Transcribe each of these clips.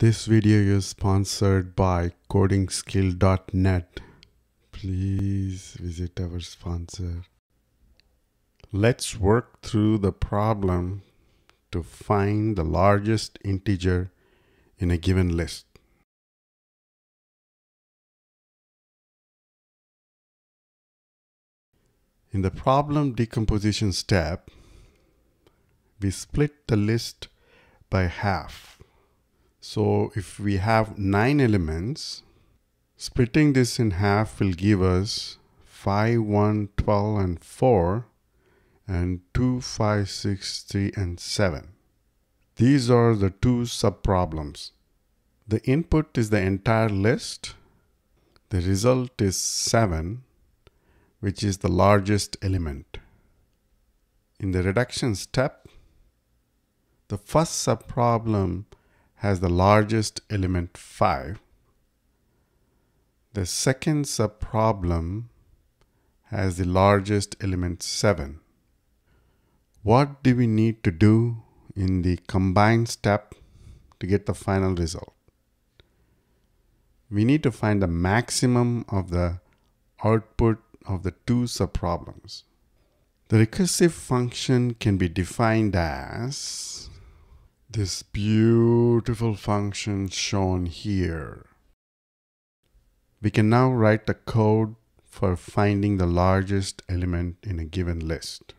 This video is sponsored by codingskill.net. Please visit our sponsor. Let's work through the problem to find the largest integer in a given list. In the problem decomposition step, we split the list by half. So if we have nine elements, splitting this in half will give us 5, 1, 12, and 4, and 2, 5, 6, 3, and 7. These are the two subproblems. The input is the entire list. The result is 7, which is the largest element. In the reduction step, the first subproblem has the largest element 5. The second subproblem has the largest element 7. What do we need to do in the combined step to get the final result? We need to find the maximum of the output of the two subproblems. The recursive function can be defined as this beautiful function shown here. We can now write the code for finding the largest element in a given list.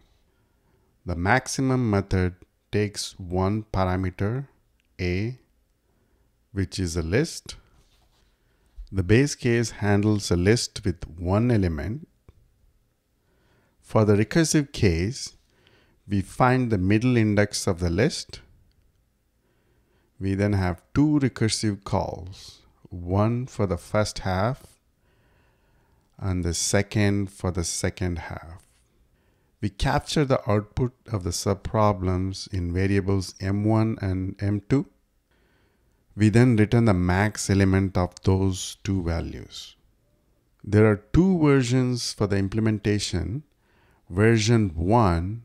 The maximum method takes one parameter, a, which is a list. The base case handles a list with one element for the recursive case, we find the middle index of the list. We then have two recursive calls, one for the first half and the second for the second half. We capture the output of the subproblems in variables m1 and m2. We then return the max element of those two values. There are two versions for the implementation version 1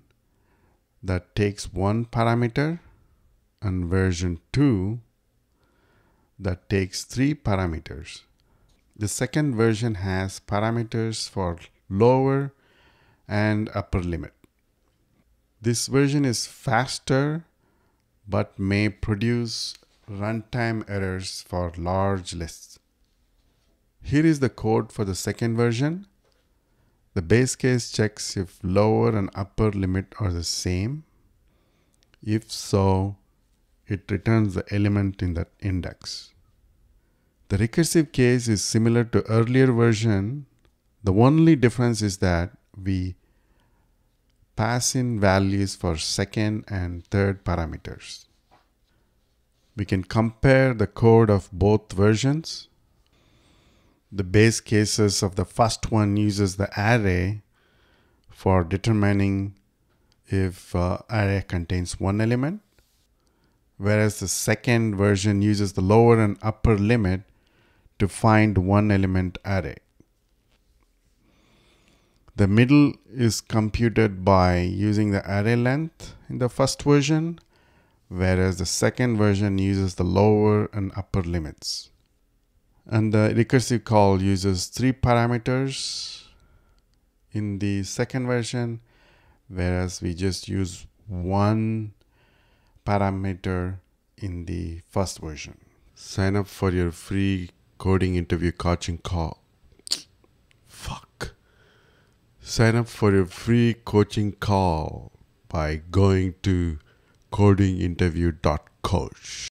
that takes one parameter and version 2 that takes three parameters. The second version has parameters for lower and upper limit. This version is faster but may produce runtime errors for large lists. Here is the code for the second version. The base case checks if lower and upper limit are the same. If so, it returns the element in that index. The recursive case is similar to earlier version. The only difference is that we pass in values for second and third parameters. We can compare the code of both versions the base cases of the first one uses the array for determining if uh, array contains one element, whereas the second version uses the lower and upper limit to find one element array. The middle is computed by using the array length in the first version, whereas the second version uses the lower and upper limits. And the recursive call uses three parameters in the second version, whereas we just use one parameter in the first version. Sign up for your free coding interview coaching call. Fuck. Sign up for your free coaching call by going to codinginterview.coach.